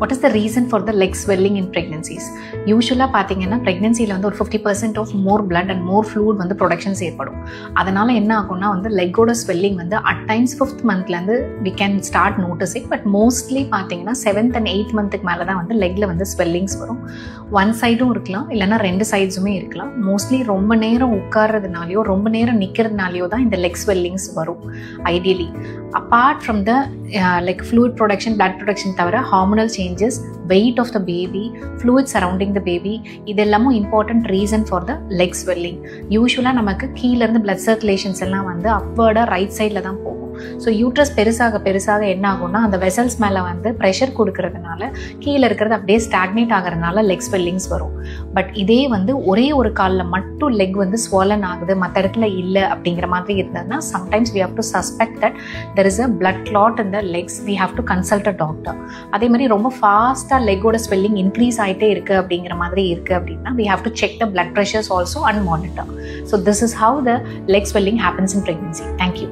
What is the reason for the leg swelling in pregnancies யூஸ்வலாக பார்த்தீங்கன்னா ப்ரெக்னன்சியில் வந்து ஒரு fifty percent of more blood and more fluid வந்து ப்ரொடக்ஷன்ஸ் ஏற்படும் அதனால் என்ன ஆகும்னா வந்து லெக்கோட ஸ்வெல்லிங் வந்து at times fifth மந்த்லேருந்து we can start noticing but mostly பார்த்தீங்கன்னா செவன்த் அண்ட் எயித் மந்த்துக்கு மேலே தான் வந்து லெக்கில் வந்து ஸ்வெல்லிங்ஸ் வரும். ஒன் சைடும் இருக்கலாம் இல்லைனா ரெண்டு சைட்ஸுமே இருக்கலாம். மோஸ்ட்லி ரொம்ப நேரம் உட்கார்றதுனாலையோ ரொம்ப நேரம் நிற்கிறதுனாலையோ தான் இந்த லெக் ஸ்வெல்லிங்ஸ் வரும் ideally apart from the like fluid production blood production தவிர hormonal changes weight of the baby fluid surrounding the baby இது எல்லாமும் important reason for the leg swelling யூஸ்வலாக நமக்கு கீழேருந்து பிளட் சர்க்குலேஷன்ஸ் எல்லாம் வந்து அப்வர்டாக ரைட் சைடில் தான் போகும். ஸோ யூட்ரஸ் பெருசாக பெருசாக என்ன ஆகும்னா அந்த வெசல்ஸ் மேலே வந்து ப்ரெஷர் கொடுக்கறதுனால கீழே இருக்கிறது அப்படியே ஸ்டாக்னேட் ஆகிறதுனால லெக் ஸ்வெல்லிங்ஸ் வரும். பட் இதே வந்து ஒரே ஒரு காலில் மட்டும் லெக் வந்து ஸ்வாலன் ஆகுது மற்ற இடத்துல இல்லை அப்படிங்கிற மாதிரி இருந்ததுன்னா sometimes we have to suspect that there is a blood clot இந்த legs we have to consult a doctor அதே மாதிரி ரொம்ப ஃபாஸ்ட்டாக லெக்கோட ஸ்வெல்லிங் இன்க்ரீஸ் ஆகிட்டே இருக்குது அப்படிங்கிற மாதிரி இருக்குது அப்படின்னா we have to check the blood pressures also and monitor so this is how the leg swelling happens in pregnancy thank you